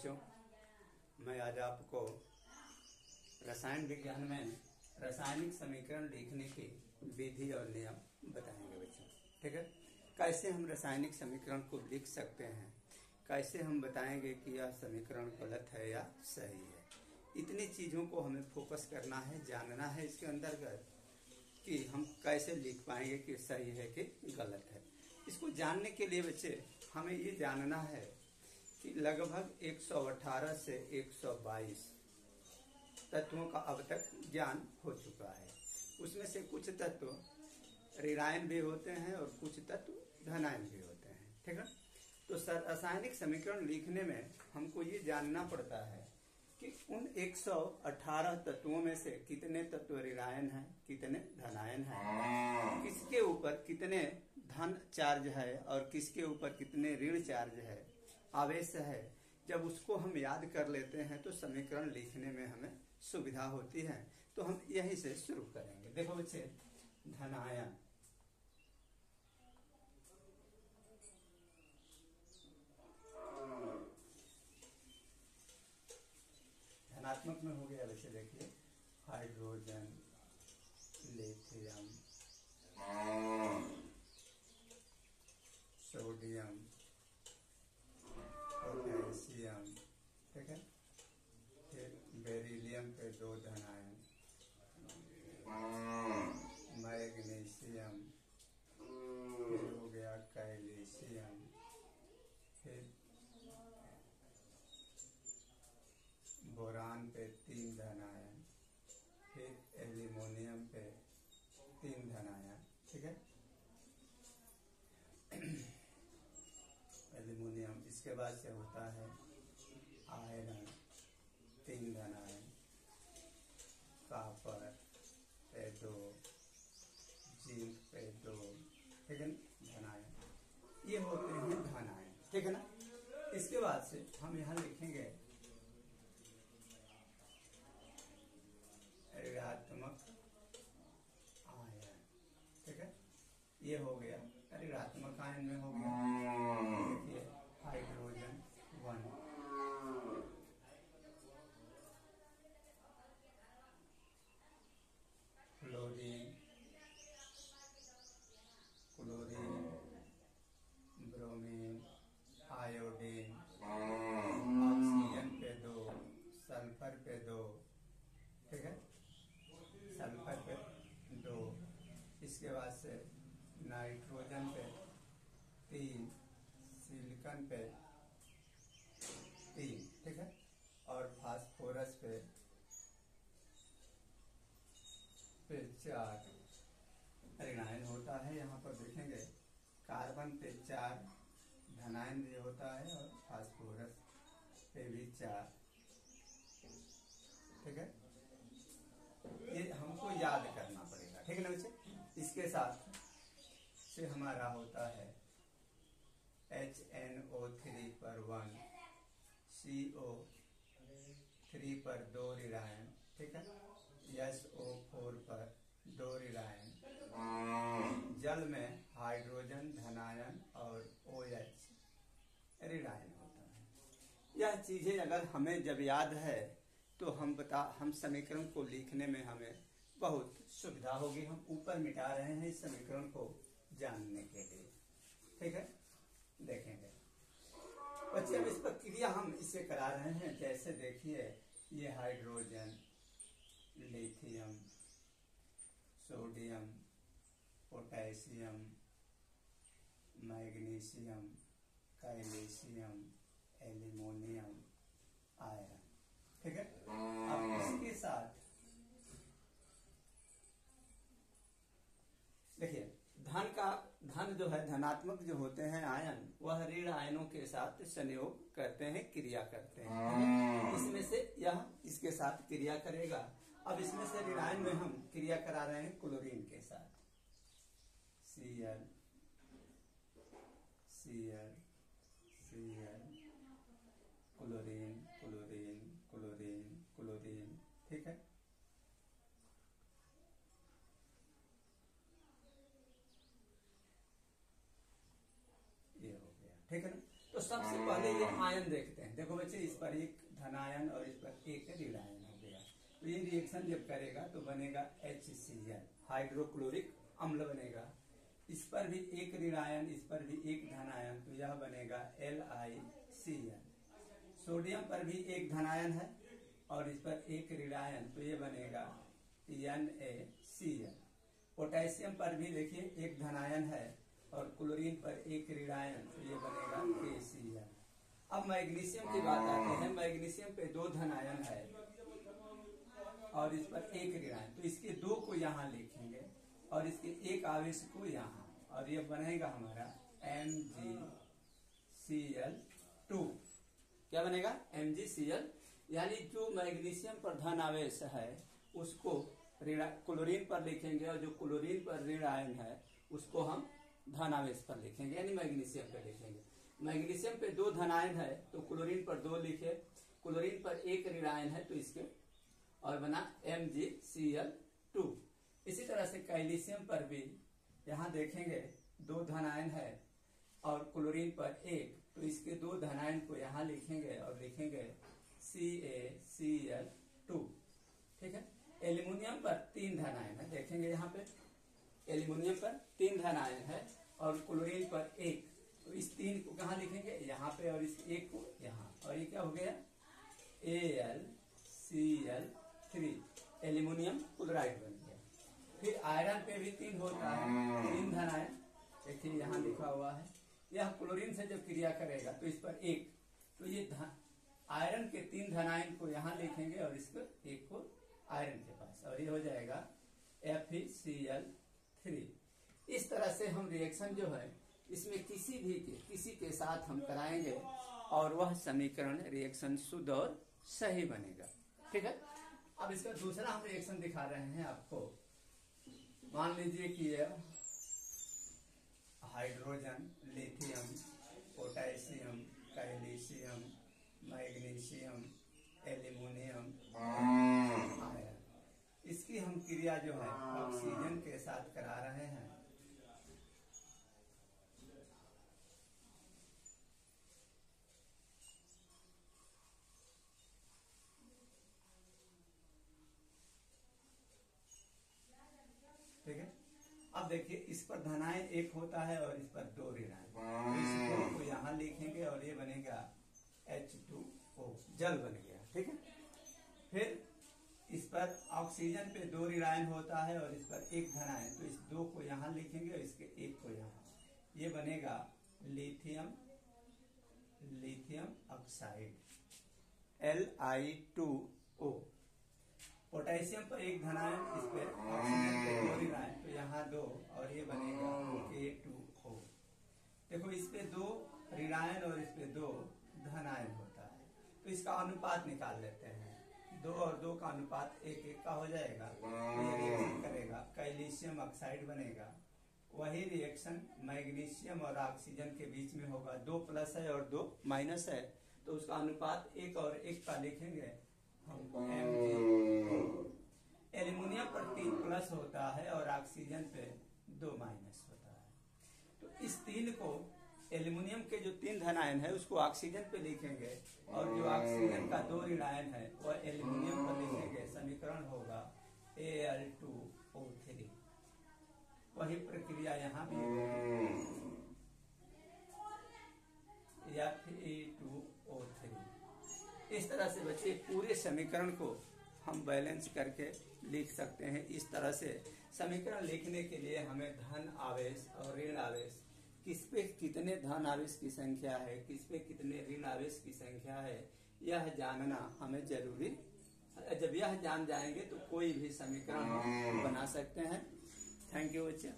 बच्चों, मैं आज आपको रसायन विज्ञान में रासायनिक समीकरण लिखने की विधि और नियम बताएँगे बच्चों, ठीक है? कैसे हम रासायनिक समीकरण को लिख सकते हैं? कैसे हम बताएँगे कि यह समीकरण गलत है या सही है? इतनी चीज़ों को हमें फोकस करना है, जानना है इसके अंतर्गत कि हम कैसे लिख पाएँगे कि सही है कि गलत है। इसको जानने के लिए बच्चे, हमें ये जानना है लगभग 118 से 122 तत्वों का अब तक ज्ञान हो चुका है। उसमें से कुछ तत्व ऋणायन भी होते हैं और कुछ तत्व धनायन भी होते हैं, ठीक है? तो रासायनिक समीकरण लिखने में हमको ये जानना पड़ता है कि उन 118 तत्वों में से कितने तत्व ऋणायन है, कितने धनायन है? किसके ऊपर कितने धन चार्ज है और किसके ऊपर कितने ऋण चार्ज है? आवेश है। जब उसको हम याद कर लेते हैं तो समीकरण लिखने में हमें सुविधा होती है। तो हम यहीं से शुरू करेंगे। देखो बच्चे, धनायन। धनात्मक में हो गया वैसे देखिए। हाइड्रोजन, लिथियम, सोडियम पोटेशियम ठीक है फिर दो धनायन मैग्नीशियम फिर हो गया कैल्शियम फिर बोरान पे तीन धनायन फिर एल्यूमिनियम पे तीन धनायन ठीक है एल्यूमिनियम इसके बाद से होता है आयरन तीन धनायन कापर पे दो जिंक पे दो ठीक है धनायन ये होते हैं धानाएँ ठीक है ना? इसके बाद से हम यहाँ लिखेंगे ऋणात्मक आयन ठीक है ये हो गया ऋणात्मक आयन में हो गया देखिए hydrogen one chlorine chlorine bromine iodine oxygen पे दो सल्फ़र पे दो ठीक है? सल्फ़र पे दो। इसके बाद से नाइट्रोजन पे तीन, सिलिकन पे तीन, ठीक है? और फास्फोरस पे पे चार। ऋणायन होता है, यहाँ पर देखेंगे। कार्बन पे चार धनायन भी होता है और फास्फोरस पे भी चार। ठीक है? याद करना पड़ेगा। ठीक है ना बच्चे? इसके साथ से हमारा होता है एच एन ओ थ्री पर वन सी ओ थ्री पर दो रिलायन ठीक है? एस ओ फोर पर दो रिलायन जल में हाइड्रोजन धनायन और ओ एच रिलायन होता है। यह चीज़ें अगर हमें जब याद है तो हम बता, हम समीकरण को लिखने में हमें बहुत सुविधा होगी, हम ऊपर मिटा रहे हैं इस समीकरण को जानने के लिए। ठीक है? देखेंगे। बच्चे इस प्रक्रिया हम इसे करा रहे हैं। जैसे देखिए, ये hydrogen, lithium, sodium, potassium, magnesium, calcium aluminium iron. ठीक है? अब इसके धन जो है धनात्मक जो होते हैं आयन वह ऋण आयनों के साथ संयोग करते हैं क्रिया करते हैं। इसमें से यह इसके साथ क्रिया करेगा। अब इसमें से ऋण आयन में हम क्रिया करा रहे हैं क्लोरीन के साथ। C L C L C L chlorine chlorine chlorine chlorine ठीक है ये हो गया ठीक है ना? तो सबसे पहले ये आयन देखते हैं। देखो बच्चे, इस पर एक धनायन और इस पर एक ऋणायन हो गया। तो ये रिएक्शन जब करेगा तो बनेगा एच सी एल हाइड्रोक्लोरिक अम्ल बनेगा। इस पर भी एक ऋणायन, इस पर भी एक धनायन तो यह बनेगा L I C L sodium पर भी एक धनायन है और इस पर एक ऋणायन तो ये बनेगा N A C L potassium पर भी देखिए, एक धनायन है। और क्लोरीन पर एक ऋणायन तो ये बनेगा के सी एल अब मैग्नीशियम की बात आते हैं, मैग्नीशियम पे दो धन आयन है और इस पर एक ऋणायन तो इसके दो को यहाँ लिखेंगे और इसके एक आवेश को यहाँ। और ये बनेगा हमारा M G C L two. क्या बनेगा? M G C L. यानी जो मैग्नीशियम पर धन आवेश है, उसको क्लोरीन पर लिखेंगे और जो क्लोरीन पर ऋण आयन है, उसको हम धन आवेश पर लिखेंगे, यानी मैग्नीशियम पे लिखेंगे। मैग्नीशियम पे दो धनायन है तो क्लोरीन पर दो लिखे। क्लोरीन पर एक ऋण आयन है तो इसके और बना M G C L two इसी तरह से कैल्शियम पर भी यहाँ देखेंगे, दो धनायन है और क्लोरीन पर एक। तो इसके दो धनायन को यहाँ लिखेंगे और लिखेंगे सी ए सी एल टू ठीक है? एल्यूमिनियम पर तीन धनायन है, देखेंगे यहाँ पे। एल्यूमिनियम पर तीन धनायन है और क्लोरीन पर एक। तो इस तीन को कहाँ लिखेंगे? यहाँ पे और इस एक को यहाँ। और ये क्या हो गया? A L C L three aluminium chloride बन गया। फिर आयरन पे भी तीन होता है। तीन धनायन देखिए यहाँ लिखा हुआ है। यह क्लोरीन से जब क्रिया करेगा तो इस पर एक। तो ये आयरन के तीन धनायन को यहाँ लिखेंगे और इसको एक को आयरन के पास। और ये हो जाएगा एफ़ सी एल थ्री इस तरह से हम रिएक्शन जो है इसमें किसी भी के किसी के साथ हम कराएँगे और वह समीकरण रिएक्शन शुद्ध और सही बनेगा। ठीक है? अब इसका दूसरा हम रिएक्शन दिखा रहे हैं आपको। मान लीजिए कि यह hydrogen lithium potassium calcium magnesium aluminium इसकी हम क्रिया जो है ऑक्सीजन के साथ करा रहे हैं ठीक है अब देखिए इस पर धनाएँ एक होता है और इस पर दो ऋणाएँ तो इस दो को यहाँ लिखेंगे और ये बनेगा एच टू ओ जल बन गया ठीक है? फिर इस पर ऑक्सीजन पे दो ऋणायन होता है और इस पर एक धनायन तो इस दो को यहाँ लिखेंगे और इसके एक को यहाँ। ये बनेगा lithium lithium oxide L I two O potassium पर एक धनायन इस पे ऑक्सीजन पे दो ऋणायन तो यहाँ दो और ये बनेगा के टू ओ देखो इस पे दो ऋणायन और इस दो धनायन होता है। तो इसका अनुपात निकाल लेते हैं। दो और दो का अनुपात एक एक का हो जाएगा। तो ये रिएक्शन करेगा। कैल्शियम ऑक्साइड बनेगा। वही रिएक्शन मैग्नीशियम और ऑक्सीजन के बीच में होगा। दो प्लस है और दो माइनस है। तो उसका अनुपात एक और एक का लिखेंगे। हम एल्यूमिनियम पर तीन प्लस होता है और ऑक्सीजन पे दो माइनस होता है। तो इस तीन को एल्यूमिनियम के जो तीन धनायन है, उसको ऑक्सीजन पे लिखेंगे और जो ऑक्सीजन का दो ऋणायन है, वह एल्यूमिनियम पर लिखेंगे। समीकरण होगा A L two O three वही प्रक्रिया यहाँ भी F A two O three इस तरह से बच्चे पूरे समीकरण को हम बैलेंस करके लिख सकते हैं। इस तरह से समीकरण लिखने के लिए हमें धन आवेश और ऋण आवेश, किस पे कितने धन आवेश की संख्या है, किस पे कितने ऋण आवेश की संख्या है, यह जानना हमें ज़रूरी जब यह जान जाएँगे तो कोई भी समीकरण बना सकते हैं। थैंक यू बच्चे।